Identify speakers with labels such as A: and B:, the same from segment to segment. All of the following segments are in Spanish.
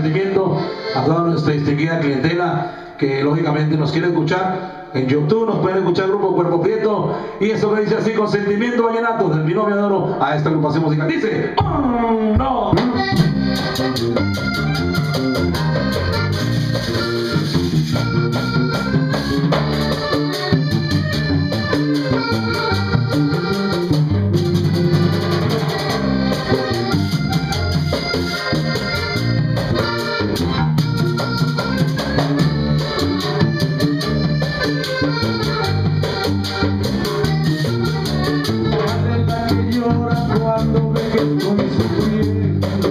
A: Sentimiento a toda nuestra distinguida clientela que lógicamente nos quiere escuchar en YouTube, nos pueden escuchar grupo Cuerpo Prieto y eso que dice así con sentimiento vallenato del binomio de oro a esta agrupación musical. Dice, ¡Oh, no! llora cuando vengo sufriendo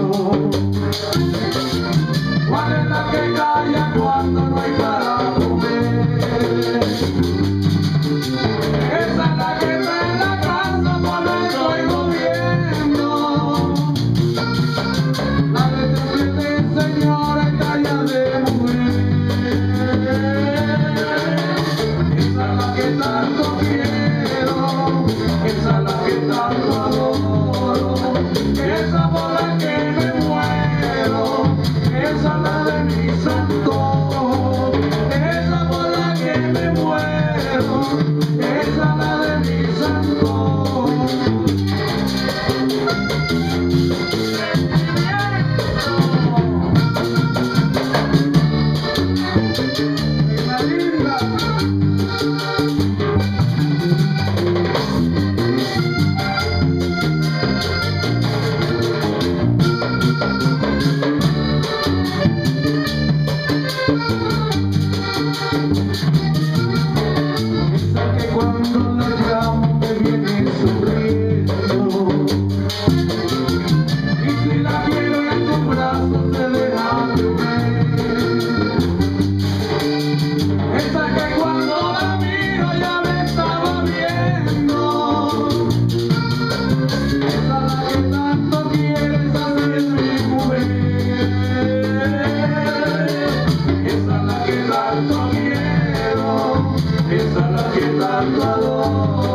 A: Oh. embarcador.